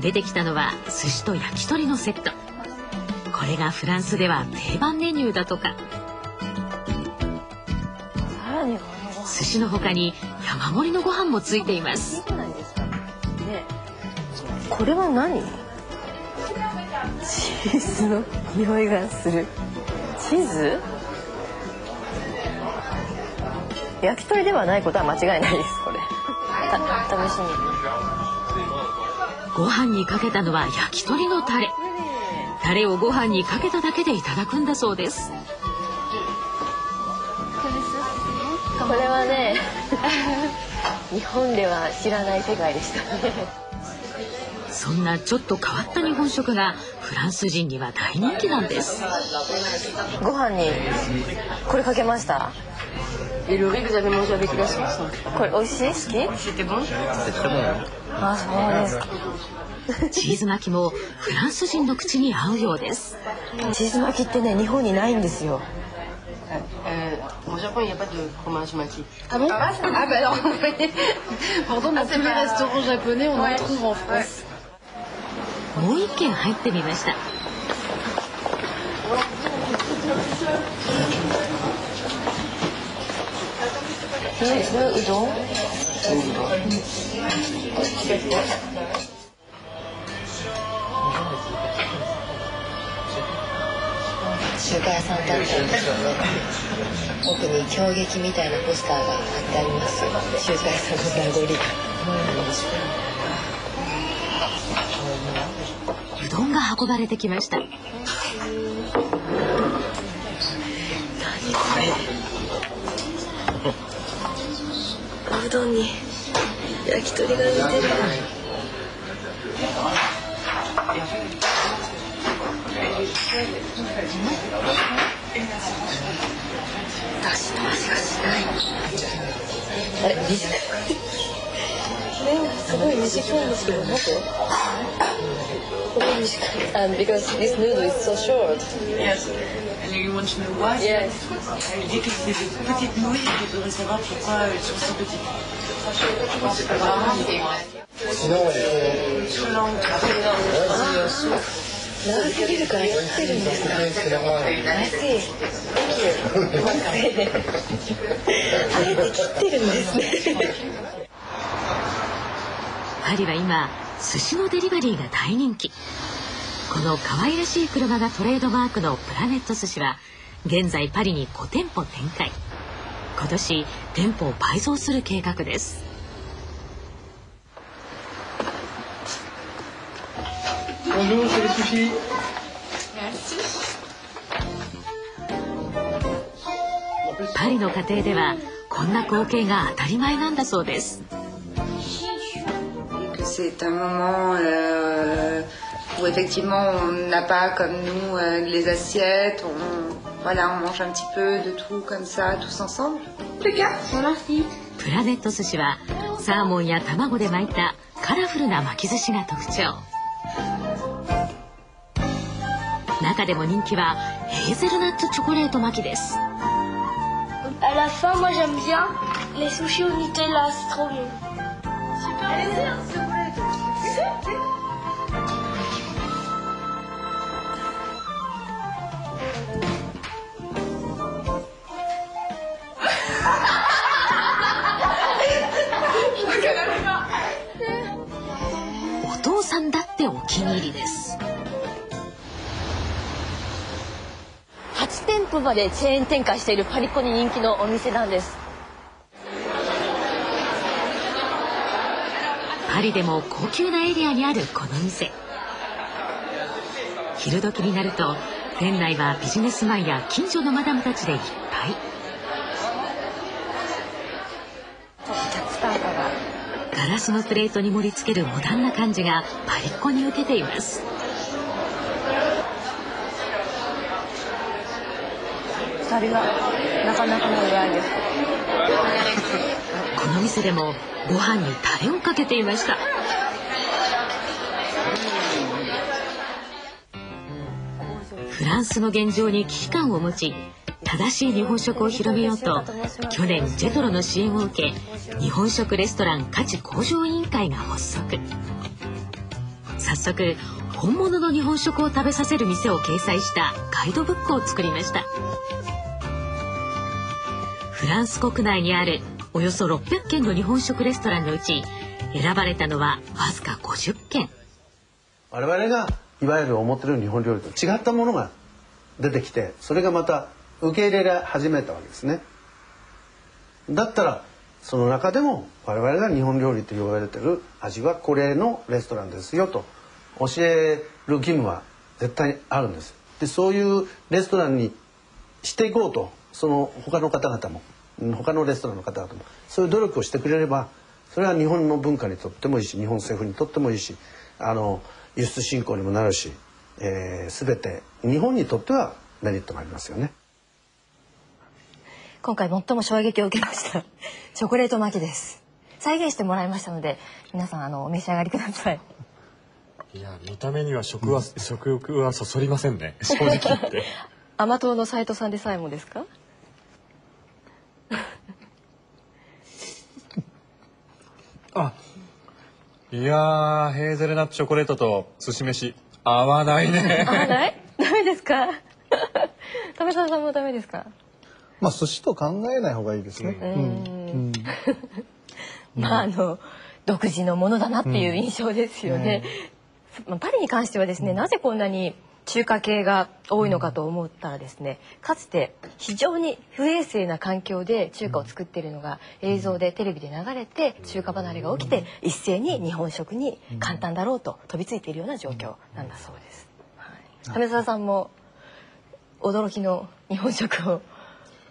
出てきたのは寿司と焼き鳥のセット。これがフランスでは定番メニューだとか。寿司の他に山盛りのご飯もついています。これは何？チーズの匂いがする。チーズ？焼き鳥ではないことは間違いないですこれ。試しにご飯にかけたのは焼き鳥のタレ。タレをご飯にかけただけでいただくんだそうです。これはね 日本では知らない世界でしたね。そんなちょっと変わった日本食がフランス人には大人気なんです。ご飯にこれかけました？これ美味しい好きあそうですかチーズ巻きもフランス人の口に合うようですチーズ巻きってね日本にないんですよ Euh, au Japon, il n'y a pas de fromage maki. Ah bon Ah, ah bah alors, pardon, dans tous les restaurants japonais, on en trouve en France. もう一軒入ってみましたうどん中華屋さんだったんです。よね奥に衝撃みたいなポスターが貼ってあります。よ中華屋さんの名残うどんが運ばれてきましたおうどんに焼き鳥が浮いてる。だしの味がしない。あれ？ねすごい短いんですけど待ってすごい短い And because this noodle is so short Yes. And you want to know why? Yes Dès que c'est des petites nouilles, je voudrais savoir pourquoi elles sont si petites. Sinon, il faut... 長すぎるから切ってるんですか c'est normal. I see. Thank you. あえて切ってるんですね。パリは今寿司のデリバリーが大人気。この可愛らしい車がトレードマークのプラネット寿司は現在パリに5店舗展開。今年店舗を倍増する計画です.パリの家庭ではこんな光景が当たり前なんだそうです c'est un moment euh, où effectivement on n'a pas comme nous euh, les assiettes, on, voilà, on mange un petit peu de tout comme ça, tous ensemble. Les gars, merci. プラネット寿司はサーモンや卵で巻いたカラフルな巻き寿司が特徴中でも人気はヘーゼルナッツチョコレート巻きです À la fin, moi j'aime bien les sushis au Nutella, c'est trop bon. Super 8店舗までチェーン展開しているパリコに人気のお店なんです。パリでも高級なエリアにあるこの店。昼時になると店内はビジネスマンや近所のマダムたちでいっぱい。ガラスのプレートに盛り付けるモダンな感じがパリっ子に受けています。なかなかの具合です。の店でもご飯にタレをかけていました。フランスの現状に危機感を持ち正しい日本食を広めようと去年ジェトロの支援を受け日本食レストラン価値向上委員会が発足。早速本物の日本食を食べさせる店を掲載したガイドブックを作りました。フランス国内にあるおよそ600軒の日本食レストランのうち選ばれたのはわずか50軒。我々がいわゆる思ってる日本料理と違ったものが出てきてそれがまた受け入れら始めたわけですね。だったらその中でも我々が日本料理と言われてる味はこれのレストランですよと教える義務は絶対にあるんです。でそういうレストランにしていこうとその他の方々も他のレストランの方々もそういう努力をしてくれればそれは日本の文化にとってもいいし日本政府にとってもいいしあの輸出振興にもなるし、えー、全て日本にとってはメリットがありますよね。今回最も衝撃を受けました。チョコレート巻きです。再現してもらいましたので皆さんあのお召し上がりください。いや見た目には食は、うん、食欲はそそりませんね。正直言って。甘党の斉藤さんでさえもですか？あいやヘーゼルナッツチョコレートと寿司飯。合わないね。合わない？ダメですか？さんもダメですか？まあ寿司と考えない方がいいですね。まああの独自のものだなっていう印象ですよね。うん、パリに関してはですね、なぜこんなに中華系が多いのかと思ったらですねかつて非常に不衛生な環境で中華を作っているのが映像でテレビで流れて中華離れが起きて一斉に日本食に簡単だろうと飛びついているような状況なんだそうです。はい、亀澤さんも驚きの日本食を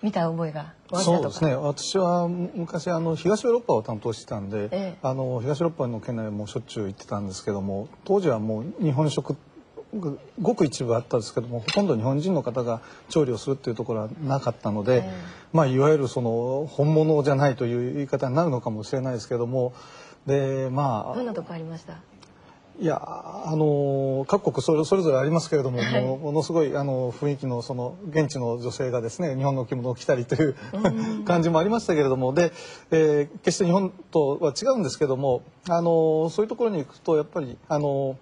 見た覚えがそうですね。私は昔あの東ヨーロッパを担当してたんで、ええ、あの東ヨーロッパの県内もしょっちゅう行ってたんですけども当時はもう日本食ごく一部あったんですけどもほとんど日本人の方が調理をするっていうところはなかったので、え、まあいわゆるその本物じゃないという言い方になるのかもしれないですけどもでまあどんなとこありました？いやあの各国それそれぞれありますけれども、はい、ものすごいあの雰囲気のその現地の女性がですね日本の着物を着たりという 感じもありましたけれどもで、えー、決して日本とは違うんですけどもあのそういうところに行くとやっぱりあの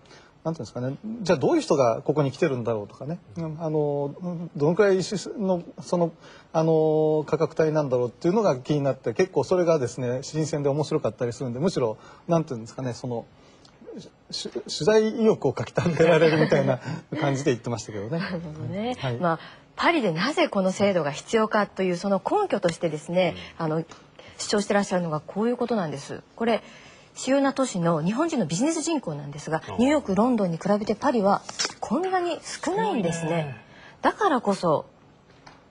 なんていうんですかねじゃあどういう人がここに来てるんだろうとかね、あのどのくらいのそのあの価格帯なんだろうっていうのが気になって結構それがですね新鮮で面白かったりするんでむしろなんていうんですかねその取材意欲をかきたてられるみたいな 感じで言ってましたけどね。なるほどね。はい、まあパリでなぜこの制度が必要かというその根拠としてですね、うん、あの主張してらっしゃるのがこういうことなんです。これ主要な都市の日本人のビジネス人口なんですが、ニューヨーク、ロンドンに比べてパリはこんなに少ないんですね。だからこそ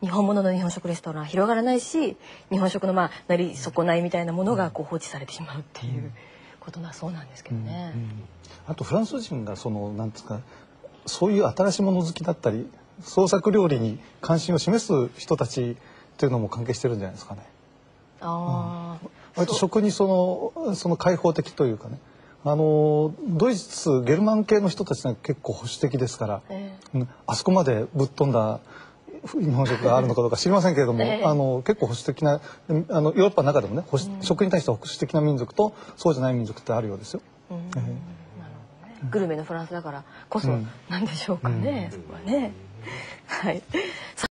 日本物の日本食レストラン広がらないし、日本食のまあなり損ないみたいなものがこう放置されてしまうっていう。うんことなそうなんですけどね。うんうん、あとフランス人がそのなんですかそういう新しいもの好きだったり創作料理に関心を示す人たちっていうのも関係してるんじゃないですかね。ああ、うん、割と食にそのその開放的というかね。あのドイツゲルマン系の人たちが結構保守的ですから、えー、あそこまでぶっ飛んだ日本食があるのかどうか知りませんけれども、えー、あの結構保守的なあのヨーロッパの中でもね保守、うん、食に対して保守的な民族とそうじゃない民族ってあるようですよ。うん。えー、グルメのフランスだからこそなんでしょうかね、うん、そこはね。はい